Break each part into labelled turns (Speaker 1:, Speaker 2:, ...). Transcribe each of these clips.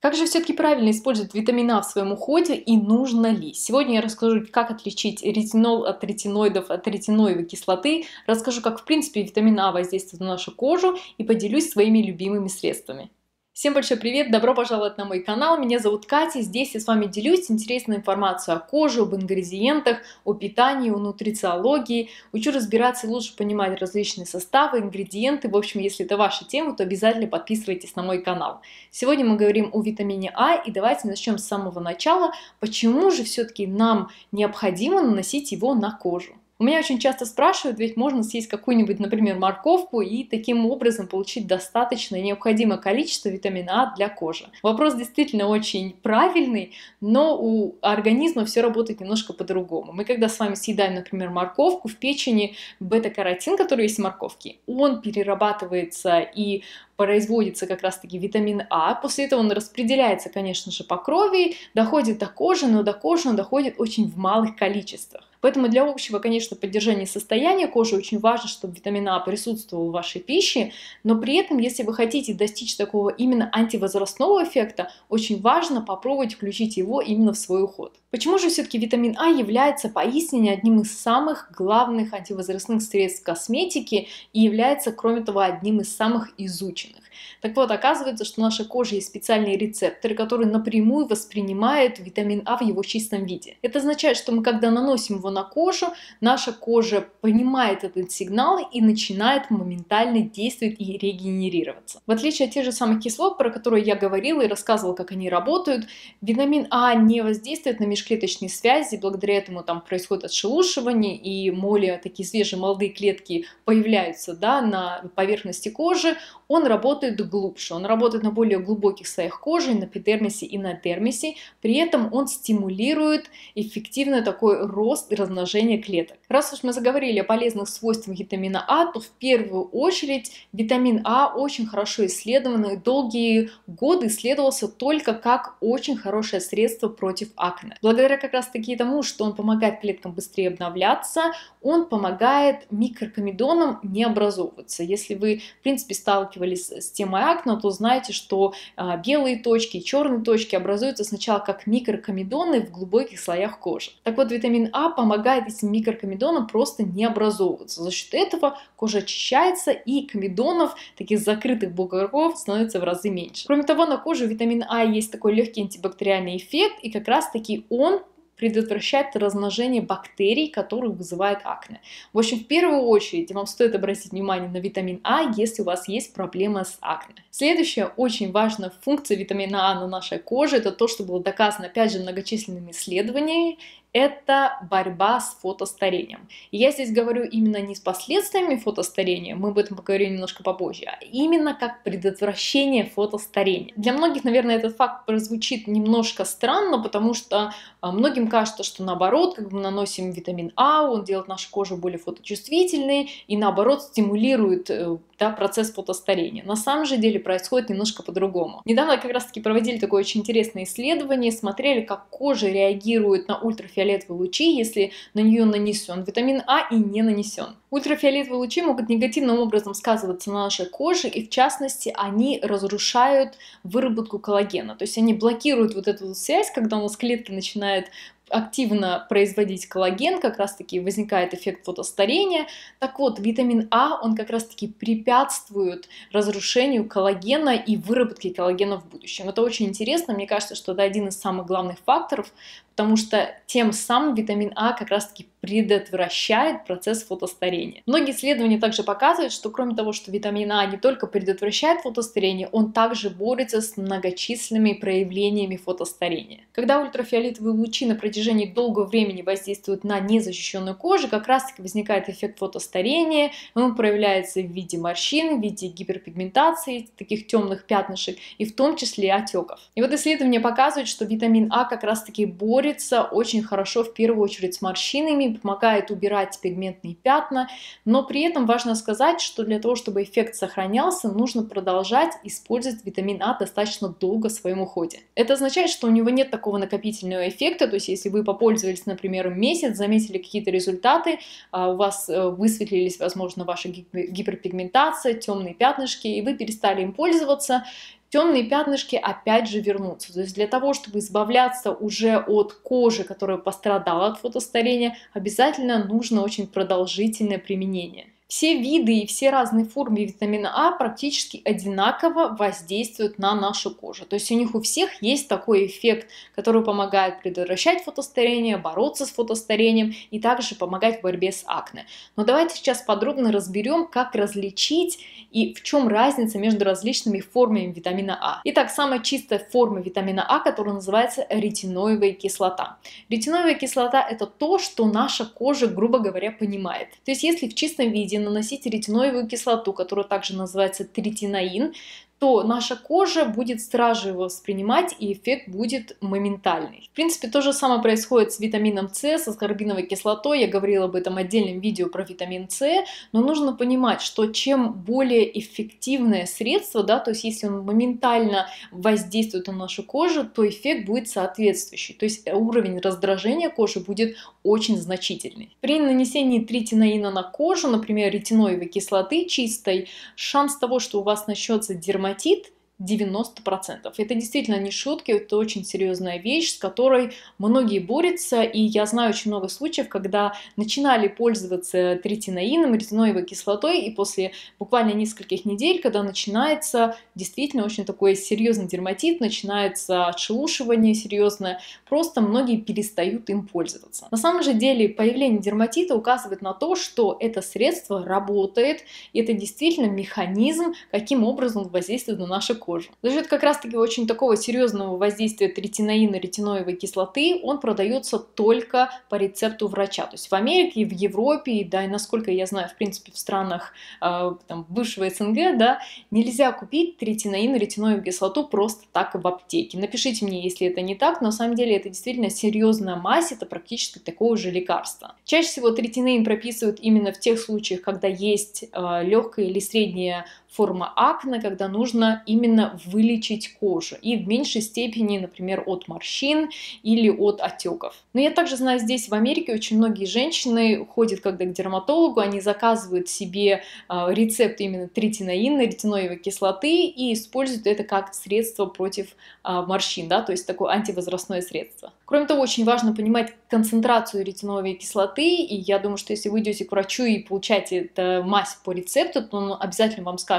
Speaker 1: Как же все-таки правильно использовать витамин А в своем уходе и нужно ли? Сегодня я расскажу, как отличить ретинол от ретиноидов от ретиноевой кислоты, расскажу, как в принципе витамин А воздействует на нашу кожу и поделюсь своими любимыми средствами. Всем большой привет, добро пожаловать на мой канал, меня зовут Катя, здесь я с вами делюсь интересной информацией о коже, об ингредиентах, о питании, о нутрициологии, учу разбираться и лучше понимать различные составы, ингредиенты, в общем, если это ваша тема, то обязательно подписывайтесь на мой канал. Сегодня мы говорим о витамине А и давайте начнем с самого начала, почему же все-таки нам необходимо наносить его на кожу. У меня очень часто спрашивают, ведь можно съесть какую-нибудь, например, морковку и таким образом получить достаточное необходимое количество витамина А для кожи. Вопрос действительно очень правильный, но у организма все работает немножко по-другому. Мы когда с вами съедаем, например, морковку, в печени бета-каротин, который есть в морковке, он перерабатывается и производится как раз-таки витамин А. После этого он распределяется, конечно же, по крови, доходит до кожи, но до кожи он доходит очень в малых количествах. Поэтому для общего, конечно, поддержания состояния кожи очень важно, чтобы витамин А присутствовал в вашей пище, но при этом, если вы хотите достичь такого именно антивозрастного эффекта, очень важно попробовать включить его именно в свой уход. Почему же все-таки витамин А является поистине одним из самых главных антивозрастных средств косметики и является, кроме того, одним из самых изученных? Так вот, оказывается, что у нашей есть специальные рецепторы, которые напрямую воспринимают витамин А в его чистом виде. Это означает, что мы, когда наносим его на кожу, наша кожа понимает этот сигнал и начинает моментально действовать и регенерироваться. В отличие от тех же самых кислот, про которые я говорила и рассказывала, как они работают, витамин А не воздействует на межклеточные связи, благодаря этому там происходит отшелушивание и более такие свежие молодые клетки появляются да, на поверхности кожи, он работает глубже, он работает на более глубоких слоях кожи, на эпидермисе и на дермисе, при этом он стимулирует эффективный такой рост и размножение клеток. Раз уж мы заговорили о полезных свойствах витамина А, то в первую очередь витамин А очень хорошо исследован и долгие годы исследовался только как очень хорошее средство против акне. Благодаря как раз таки тому, что он помогает клеткам быстрее обновляться, он помогает микрокомедонам не образовываться. Если вы, в принципе, сталкивались с темой акне, то знаете, что а, белые точки и черные точки образуются сначала как микрокомедоны в глубоких слоях кожи. Так вот, витамин А помогает этим микрокомедонам просто не образовываться. За счет этого кожа очищается и комедонов, таких закрытых бугорков, становится в разы меньше. Кроме того, на коже витамин А есть такой легкий антибактериальный эффект, и как раз таки он предотвращает размножение бактерий, которые вызывают акне. В общем, в первую очередь вам стоит обратить внимание на витамин А, если у вас есть проблема с акне. Следующая очень важная функция витамина А на нашей коже, это то, что было доказано, опять же, многочисленными исследованиями, это борьба с фотостарением. Я здесь говорю именно не с последствиями фотостарения, мы об этом поговорим немножко попозже, а именно как предотвращение фотостарения. Для многих, наверное, этот факт прозвучит немножко странно, потому что а, многим кажется, что наоборот, как мы наносим витамин А, он делает нашу кожу более фоточувствительной и наоборот стимулирует э, да, процесс фотостарения. На самом же деле происходит немножко по-другому. Недавно как раз таки проводили такое очень интересное исследование, смотрели, как кожа реагирует на ультрафиолетовые лучи, если на нее нанесен витамин А и не нанесен. Ультрафиолетовые лучи могут негативным образом сказываться на нашей коже, и в частности они разрушают выработку коллагена, то есть они блокируют вот эту связь, когда у нас клетки начинают активно производить коллаген, как раз-таки возникает эффект фотостарения. Так вот, витамин А, он как раз-таки препятствует разрушению коллагена и выработке коллагена в будущем. Это очень интересно, мне кажется, что это один из самых главных факторов, потому что тем самым витамин А как раз-таки предотвращает процесс фотостарения. Многие исследования также показывают, что кроме того, что витамин А не только предотвращает фотостарение, он также борется с многочисленными проявлениями фотостарения. Когда ультрафиолетовые лучи на протяжении долгого времени воздействуют на незащищенную кожу, как раз таки возникает эффект фотостарения, он проявляется в виде морщин, в виде гиперпигментации, таких темных пятнышек и в том числе отеков. И вот исследования показывают, что витамин А как раз таки борется борется очень хорошо в первую очередь с морщинами, помогает убирать пигментные пятна, но при этом важно сказать, что для того, чтобы эффект сохранялся, нужно продолжать использовать витамин А достаточно долго в своем уходе. Это означает, что у него нет такого накопительного эффекта, то есть если вы попользовались, например, месяц, заметили какие-то результаты, а у вас э, высветлились, возможно, ваша гиперпигментация, темные пятнышки, и вы перестали им пользоваться, темные пятнышки опять же вернутся. То есть для того, чтобы избавляться уже от кожи, которая пострадала от фотостарения, обязательно нужно очень продолжительное применение. Все виды и все разные формы витамина А практически одинаково воздействуют на нашу кожу. То есть у них у всех есть такой эффект, который помогает предотвращать фотостарение, бороться с фотостарением и также помогать в борьбе с акне. Но давайте сейчас подробно разберем, как различить и в чем разница между различными формами витамина А. Итак, самая чистая форма витамина А, которая называется ретиноевая кислота. Ретиноевая кислота это то, что наша кожа, грубо говоря, понимает. То есть если в чистом виде наносить ретиноевую кислоту, которая также называется третинаин, то наша кожа будет сразу его воспринимать, и эффект будет моментальный. В принципе, то же самое происходит с витамином С, с аскорбиновой кислотой. Я говорила об этом отдельном видео про витамин С, но нужно понимать, что чем более эффективное средство, да, то есть если он моментально воздействует на нашу кожу, то эффект будет соответствующий. То есть уровень раздражения кожи будет очень значительный. При нанесении тритинаина на кожу, например, ретиноевой кислоты чистой, шанс того, что у вас начнется дерматит, дерматит 90%. Это действительно не шутки, это очень серьезная вещь, с которой многие борются, и я знаю очень много случаев, когда начинали пользоваться третинаином, ретиноевой кислотой, и после буквально нескольких недель, когда начинается действительно очень такой серьезный дерматит, начинается отшелушивание серьезное, просто многие перестают им пользоваться. На самом же деле появление дерматита указывает на то, что это средство работает, и это действительно механизм, каким образом воздействует на нашу кожу кожи. За счет как раз-таки очень такого серьезного воздействия третинаина ретиноевой кислоты он продается только по рецепту врача. То есть в Америке, в Европе, да и насколько я знаю, в принципе, в странах э, там, бывшего СНГ, да, нельзя купить третинаин ретиноевую кислоту просто так в аптеке. Напишите мне, если это не так, но на самом деле это действительно серьезная мазь, это практически такое же лекарство. Чаще всего третинаин прописывают именно в тех случаях, когда есть э, легкая или средняя форма акне, когда нужно именно вылечить кожу и в меньшей степени, например, от морщин или от отеков. Но я также знаю, здесь в Америке очень многие женщины ходят когда к дерматологу, они заказывают себе э, рецепт именно третинаина, ретиноевой кислоты и используют это как средство против э, морщин, да, то есть такое антивозрастное средство. Кроме того, очень важно понимать концентрацию ретиноевой кислоты, и я думаю, что если вы идете к врачу и получаете эту мазь по рецепту, то он обязательно вам скажет,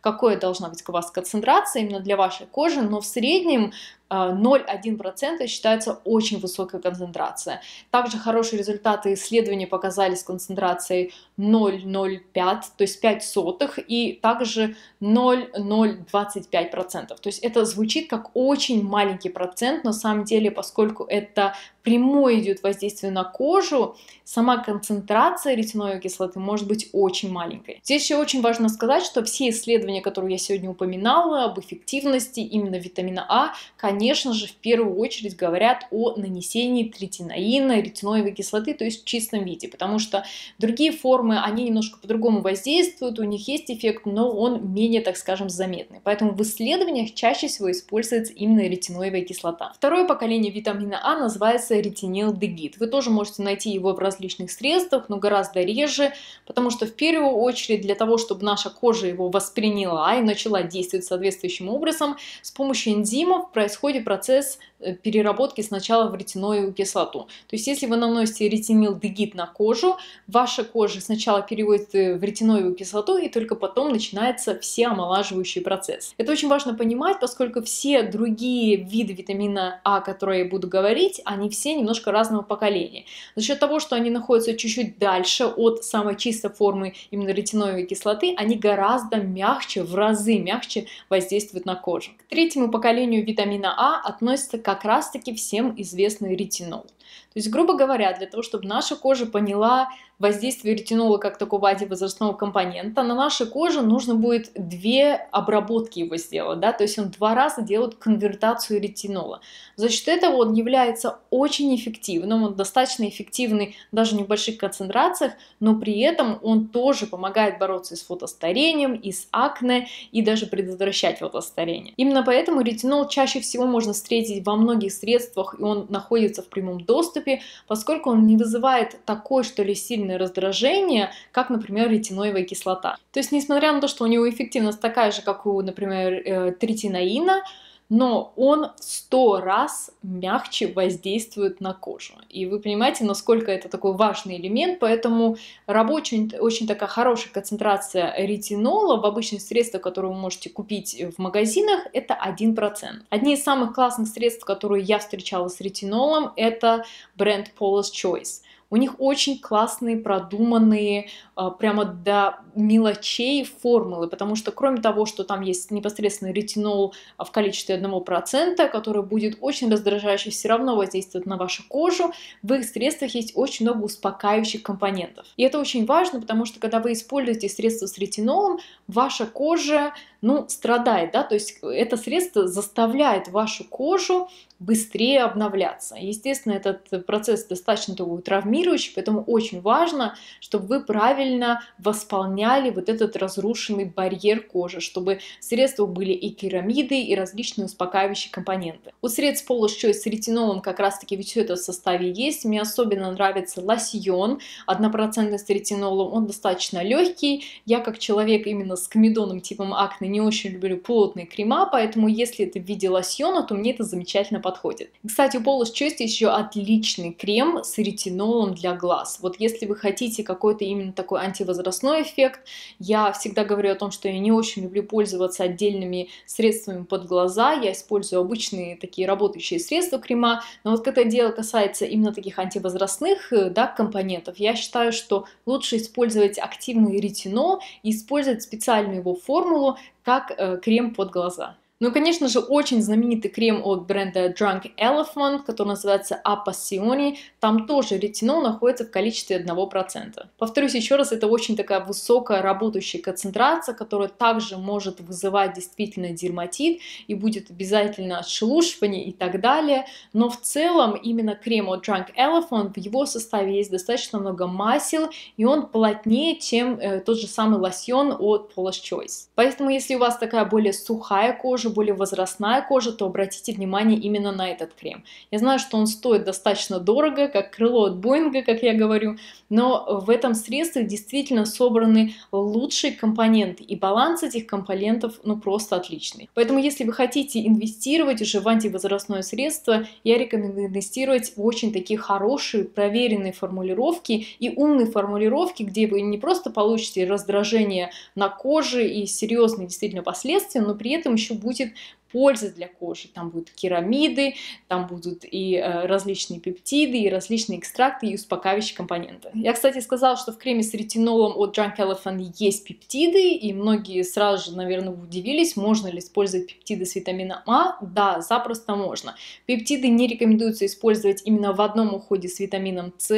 Speaker 1: какая должна быть у вас концентрация именно для вашей кожи, но в среднем 0,1% считается очень высокая концентрация. Также хорошие результаты исследований показали с концентрацией 0,05, то есть 5 сотых, и также 0,025%. То есть это звучит как очень маленький процент, на самом деле, поскольку это прямое идет воздействие на кожу, сама концентрация ретиноевой кислоты может быть очень маленькой. Здесь еще очень важно сказать, что все исследования, которые я сегодня упоминала об эффективности именно витамина А, конечно, конечно же, в первую очередь говорят о нанесении третинаина, ретиноевой кислоты, то есть в чистом виде, потому что другие формы, они немножко по-другому воздействуют, у них есть эффект, но он менее, так скажем, заметный. Поэтому в исследованиях чаще всего используется именно ретиноевая кислота. Второе поколение витамина А называется ретинилдегид. Вы тоже можете найти его в различных средствах, но гораздо реже, потому что в первую очередь для того, чтобы наша кожа его восприняла и начала действовать соответствующим образом, с помощью энзимов происходит происходит процесс э, переработки сначала в ретиноевую кислоту. То есть если вы наносите ретинилдегид на кожу, ваша кожа сначала переводит э, в ретиноевую кислоту, и только потом начинается все омолаживающий процесс. Это очень важно понимать, поскольку все другие виды витамина А, которые я буду говорить, они все немножко разного поколения. За счет того, что они находятся чуть-чуть дальше от самой чистой формы именно ретиноевой кислоты, они гораздо мягче, в разы мягче воздействуют на кожу. К третьему поколению витамина а относится как раз-таки всем известный ретинол. То есть, грубо говоря, для того, чтобы наша кожа поняла воздействие ретинола как такого антивозрастного компонента, на нашей коже нужно будет две обработки его сделать, да, то есть он два раза делает конвертацию ретинола. За счет этого он является очень эффективным, он достаточно эффективный даже в небольших концентрациях, но при этом он тоже помогает бороться с фотостарением, и с акне, и даже предотвращать фотостарение. Именно поэтому ретинол чаще всего можно встретить во многих средствах, и он находится в прямом доступе доступе, поскольку он не вызывает такое, что ли, сильное раздражение, как, например, ретиноевая кислота. То есть, несмотря на то, что у него эффективность такая же, как у, например, э, третинаина, но он в сто раз мягче воздействует на кожу. И вы понимаете, насколько это такой важный элемент, поэтому рабочая, очень такая хорошая концентрация ретинола в обычных средствах, которые вы можете купить в магазинах, это 1%. Одни из самых классных средств, которые я встречала с ретинолом, это бренд Paula's Choice. У них очень классные, продуманные, а, прямо до мелочей формулы, потому что кроме того, что там есть непосредственно ретинол а, в количестве 1%, который будет очень раздражающий, все равно воздействует на вашу кожу, в их средствах есть очень много успокаивающих компонентов. И это очень важно, потому что когда вы используете средство с ретинолом, ваша кожа ну, страдает, да, то есть это средство заставляет вашу кожу быстрее обновляться. Естественно, этот процесс достаточно такой травмирующий, поэтому очень важно, чтобы вы правильно восполняли вот этот разрушенный барьер кожи, чтобы в средствах были и керамиды, и различные успокаивающие компоненты. У средств Polish с ретинолом как раз-таки ведь все это в составе есть. Мне особенно нравится лосьон, 1% с ретинолом, он достаточно легкий. Я как человек именно с комедонным типом акне не очень люблю плотные крема, поэтому если это в виде лосьона, то мне это замечательно подходит. Кстати, у Paula's Choice еще отличный крем с ретинолом для глаз. Вот если вы хотите какой-то именно такой антивозрастной эффект, я всегда говорю о том, что я не очень люблю пользоваться отдельными средствами под глаза, я использую обычные такие работающие средства крема, но вот когда дело касается именно таких антивозрастных э, да, компонентов, я считаю, что лучше использовать активный ретинол и использовать специальную его формулу, как э, крем под глаза. Ну конечно же, очень знаменитый крем от бренда Drunk Elephant, который называется Appassioni. Там тоже ретинол находится в количестве 1%. Повторюсь еще раз, это очень такая высокая работающая концентрация, которая также может вызывать действительно дерматит и будет обязательно отшелушивание и так далее. Но в целом именно крем от Drunk Elephant, в его составе есть достаточно много масел, и он плотнее, чем э, тот же самый лосьон от Paula's Choice. Поэтому, если у вас такая более сухая кожа, кожа, более возрастная кожа, то обратите внимание именно на этот крем. Я знаю, что он стоит достаточно дорого, как крыло от Боинга, как я говорю, но в этом средстве действительно собраны лучшие компоненты, и баланс этих компонентов ну просто отличный. Поэтому если вы хотите инвестировать уже в антивозрастное средство, я рекомендую инвестировать в очень такие хорошие, проверенные формулировки и умные формулировки, где вы не просто получите раздражение на коже и серьезные действительно последствия, но при этом еще будете будет пользы для кожи. Там будут керамиды, там будут и э, различные пептиды, и различные экстракты, и успокаивающие компоненты. Я, кстати, сказала, что в креме с ретинолом от Drunk Elephant есть пептиды, и многие сразу же, наверное, удивились, можно ли использовать пептиды с витамином А. Да, запросто можно. Пептиды не рекомендуется использовать именно в одном уходе с витамином С,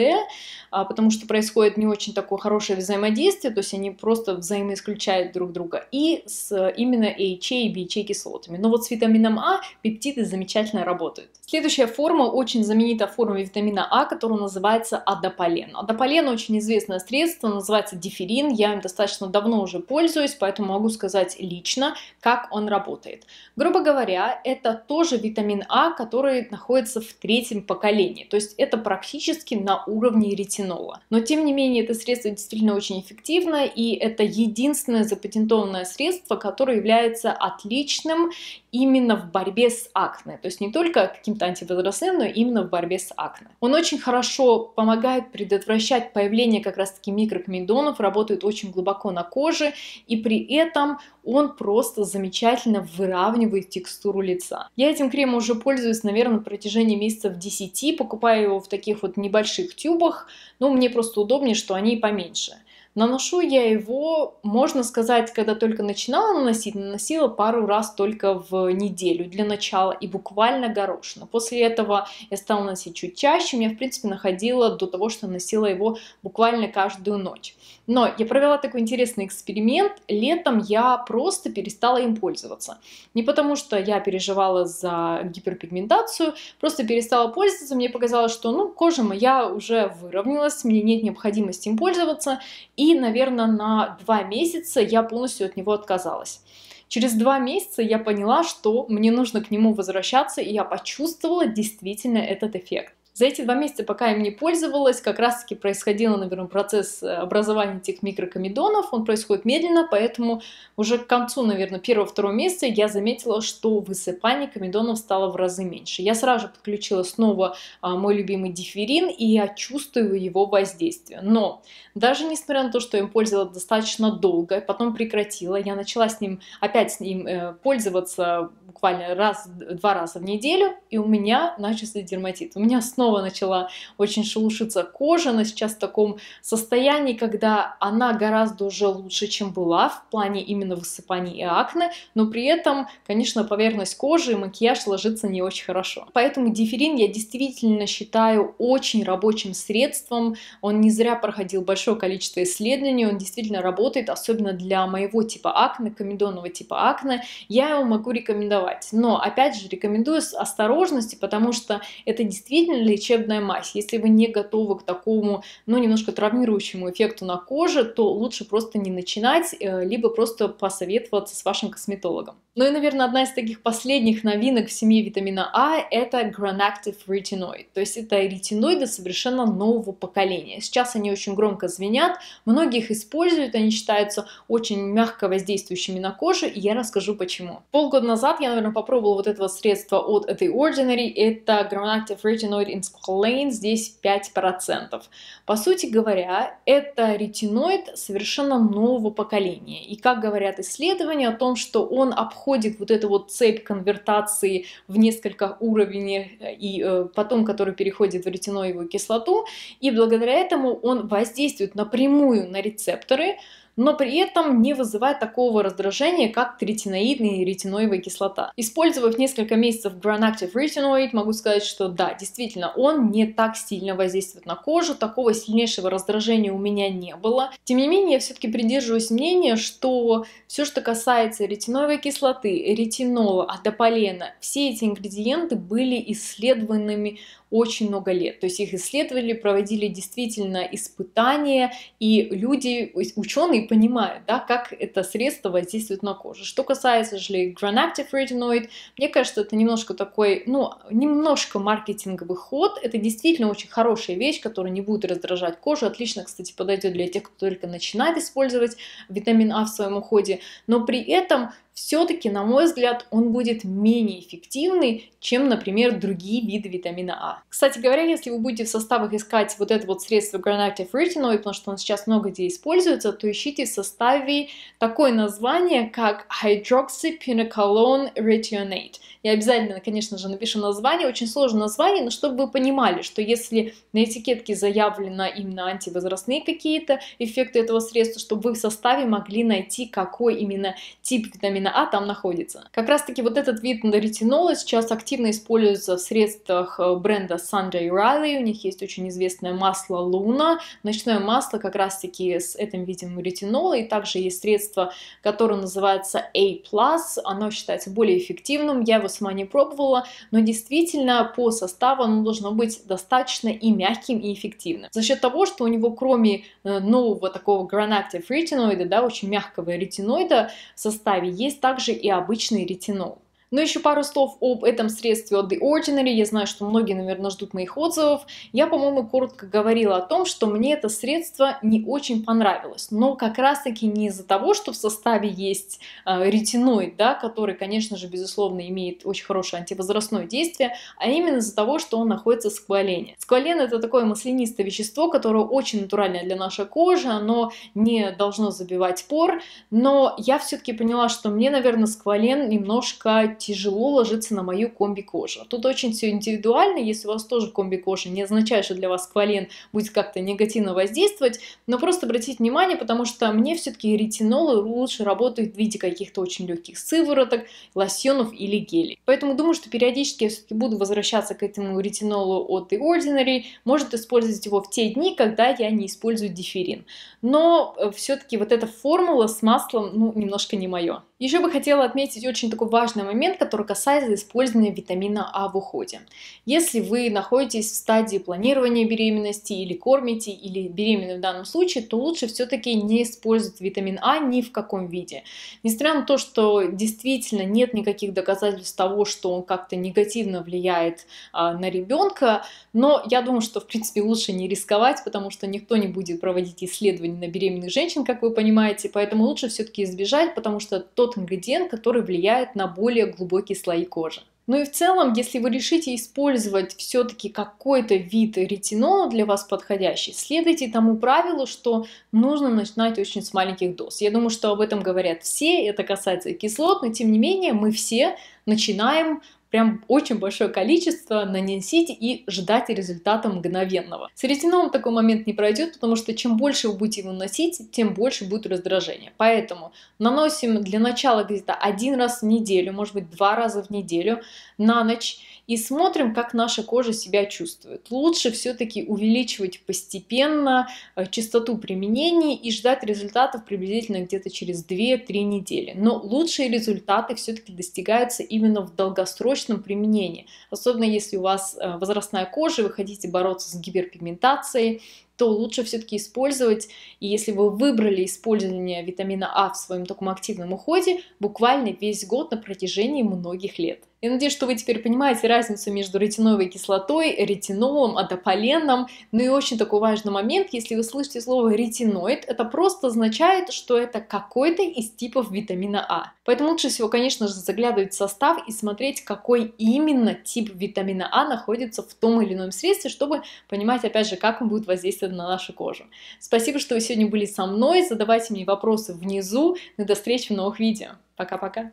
Speaker 1: а, потому что происходит не очень такое хорошее взаимодействие, то есть они просто взаимоисключают друг друга, и с именно AHA и BHA кислотами. Но вот с витамином А пептиды замечательно работают. Следующая форма, очень знаменитая форма витамина А, которая называется адополен. Адополен очень известное средство, называется диферин. Я им достаточно давно уже пользуюсь, поэтому могу сказать лично, как он работает. Грубо говоря, это тоже витамин А, который находится в третьем поколении. То есть это практически на уровне ретинола. Но тем не менее, это средство действительно очень эффективно, и это единственное запатентованное средство, которое является отличным именно в борьбе с акне. То есть не только каким-то антивозрастным, но именно в борьбе с акне. Он очень хорошо помогает предотвращать появление как раз-таки микрокомедонов, работает очень глубоко на коже, и при этом он просто замечательно выравнивает текстуру лица. Я этим кремом уже пользуюсь, наверное, на протяжении месяцев 10, покупаю его в таких вот небольших тюбах, но мне просто удобнее, что они поменьше. Наношу я его, можно сказать, когда только начинала наносить, наносила пару раз только в неделю для начала и буквально горошину. После этого я стала носить чуть чаще, меня в принципе находило до того, что носила его буквально каждую ночь. Но я провела такой интересный эксперимент. Летом я просто перестала им пользоваться. Не потому, что я переживала за гиперпигментацию, просто перестала пользоваться. Мне показалось, что ну, кожа моя уже выровнялась, мне нет необходимости им пользоваться. И, наверное, на два месяца я полностью от него отказалась. Через два месяца я поняла, что мне нужно к нему возвращаться, и я почувствовала действительно этот эффект. За эти два месяца, пока им не пользовалась, как раз-таки происходил, наверное, процесс э, образования этих микрокомедонов. Он происходит медленно, поэтому уже к концу, наверное, первого-второго месяца я заметила, что высыпание комедонов стало в разы меньше. Я сразу же подключила снова а, мой любимый диферин, и я чувствую его воздействие. Но даже несмотря на то, что я им пользовалась достаточно долго, потом прекратила, я начала с ним опять с ним э, пользоваться буквально раз, два раза в неделю, и у меня начался дерматит. У меня снова начала очень шелушиться кожа, она сейчас в таком состоянии, когда она гораздо уже лучше, чем была в плане именно высыпаний и акне, но при этом, конечно, поверхность кожи и макияж ложится не очень хорошо. Поэтому диферин я действительно считаю очень рабочим средством, он не зря проходил большое количество исследований, он действительно работает, особенно для моего типа акне, комедонного типа акне, я его могу рекомендовать. Но, опять же, рекомендую с осторожностью, потому что это действительно лечебная мазь. Если вы не готовы к такому, ну, немножко травмирующему эффекту на коже, то лучше просто не начинать, э, либо просто посоветоваться с вашим косметологом. Ну и, наверное, одна из таких последних новинок в семье витамина А – это Granactive Retinoid. То есть это ретиноиды совершенно нового поколения. Сейчас они очень громко звенят, многие их используют, они считаются очень мягко воздействующими на кожу, и я расскажу почему. Полгода назад я, наверное, попробовала вот этого средства от The Ordinary, это Granactive Retinoid in Squalane, здесь 5%. По сути говоря, это ретиноид совершенно нового поколения. И как говорят исследования о том, что он обходит обходит вот эту вот цепь конвертации в несколько уровней э, и э, потом, который переходит в ретиноевую кислоту, и благодаря этому он воздействует напрямую на рецепторы, но при этом не вызывает такого раздражения, как третиноидная и ретиноевая кислота. Использовав несколько месяцев Granactive Retinoid, могу сказать, что да, действительно, он не так сильно воздействует на кожу, такого сильнейшего раздражения у меня не было. Тем не менее, я все-таки придерживаюсь мнения, что все, что касается ретиноевой кислоты, ретинола, адополена, все эти ингредиенты были исследованными очень много лет. То есть их исследовали, проводили действительно испытания, и люди, ученые понимают, да, как это средство воздействует на кожу. Что касается же Granactive Retinoid, мне кажется, это немножко такой, ну, немножко маркетинговый ход. Это действительно очень хорошая вещь, которая не будет раздражать кожу. Отлично, кстати, подойдет для тех, кто только начинает использовать витамин А в своем уходе. Но при этом все-таки, на мой взгляд, он будет менее эффективный, чем, например, другие виды витамина А. Кстати говоря, если вы будете в составах искать вот это вот средство Granactive Retinoid, потому что он сейчас много где используется, то ищите в составе такое название, как Hydroxypinocolone Retionate. Я обязательно, конечно же, напишу название, очень сложное название, но чтобы вы понимали, что если на этикетке заявлено именно антивозрастные какие-то эффекты этого средства, чтобы вы в составе могли найти, какой именно тип витамина витамина А там находится. Как раз таки вот этот вид ретинола сейчас активно используется в средствах э, бренда Sunday Riley, у них есть очень известное масло Луна, ночное масло как раз таки с этим видом ретинола, и также есть средство, которое называется A+, оно считается более эффективным, я его сама не пробовала, но действительно по составу оно должно быть достаточно и мягким, и эффективным. За счет того, что у него кроме э, нового такого Granactive ретиноида, да, очень мягкого ретиноида в составе есть также и обычный ретинол. Но еще пару слов об этом средстве от The Ordinary. Я знаю, что многие, наверное, ждут моих отзывов. Я, по-моему, коротко говорила о том, что мне это средство не очень понравилось. Но как раз-таки не из-за того, что в составе есть э, ретиноид, да, который, конечно же, безусловно, имеет очень хорошее антивозрастное действие, а именно из-за того, что он находится в сквалене. Сквален это такое маслянистое вещество, которое очень натуральное для нашей кожи, оно не должно забивать пор, но я все-таки поняла, что мне, наверное, сквален немножко тяжело ложится на мою комби-кожу. Тут очень все индивидуально, если у вас тоже комби-кожа, не означает, что для вас сквален будет как-то негативно воздействовать, но просто обратите внимание, потому что мне все-таки ретинолы лучше работают в виде каких-то очень легких сывороток, лосьонов или гелей. Поэтому думаю, что периодически я все-таки буду возвращаться к этому ретинолу от The Ordinary, может использовать его в те дни, когда я не использую диферин. Но э, все-таки вот эта формула с маслом, ну, немножко не мое. Еще бы хотела отметить очень такой важный момент, который касается использования витамина А в уходе. Если вы находитесь в стадии планирования беременности или кормите, или беременны в данном случае, то лучше все-таки не использовать витамин А ни в каком виде. Несмотря на то, что действительно нет никаких доказательств того, что он как-то негативно влияет а, на ребенка, но я думаю, что в принципе лучше не рисковать, потому что никто не будет проводить исследования на беременных женщин, как вы понимаете, поэтому лучше все-таки избежать, потому что тот тот ингредиент, который влияет на более глубокие слои кожи. Ну и в целом, если вы решите использовать все-таки какой-то вид ретинола для вас подходящий, следуйте тому правилу, что нужно начинать очень с маленьких доз. Я думаю, что об этом говорят все, это касается и кислот, но тем не менее мы все начинаем прям очень большое количество наносить и ждать результата мгновенного. С ретинолом такой момент не пройдет, потому что чем больше вы будете его носить, тем больше будет раздражение. Поэтому наносим для начала где-то один раз в неделю, может быть два раза в неделю на ночь и смотрим, как наша кожа себя чувствует. Лучше все-таки увеличивать постепенно э, частоту применения и ждать результатов приблизительно где-то через 2-3 недели. Но лучшие результаты все-таки достигаются именно в долгосрочном применении. Особенно если у вас э, возрастная кожа, вы хотите бороться с гиперпигментацией, то лучше все-таки использовать, и если вы выбрали использование витамина А в своем таком активном уходе, буквально весь год на протяжении многих лет. Я надеюсь, что вы теперь понимаете разницу между ретиновой кислотой, ретинолом, адополеном. Ну и очень такой важный момент, если вы слышите слово ретиноид, это просто означает, что это какой-то из типов витамина А. Поэтому лучше всего, конечно же, заглядывать в состав и смотреть, какой именно тип витамина А находится в том или ином средстве, чтобы понимать, опять же, как он будет воздействовать на нашу кожу. Спасибо, что вы сегодня были со мной. Задавайте мне вопросы внизу. И до встречи в новых видео. Пока-пока.